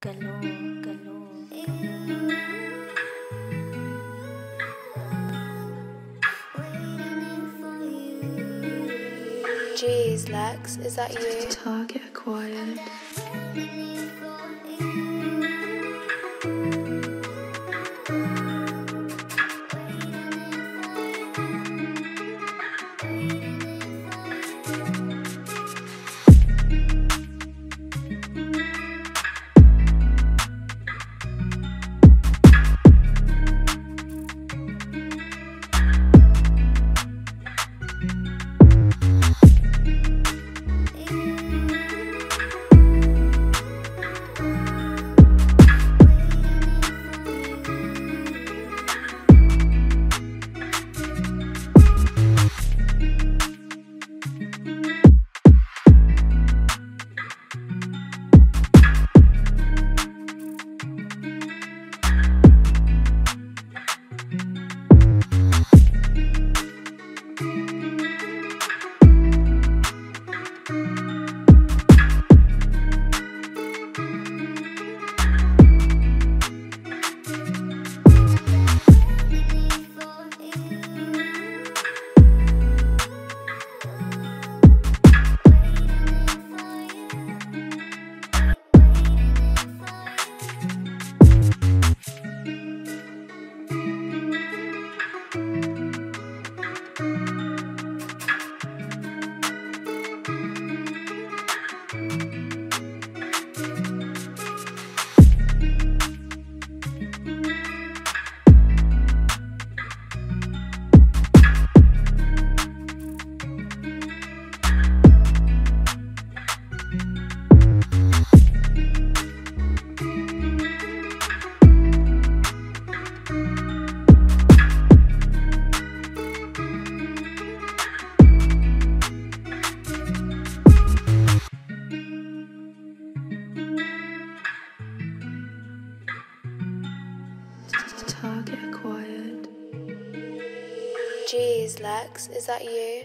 Jeez, Lex, is that you? Target acquired. Target. Jeez, Lex, is that you?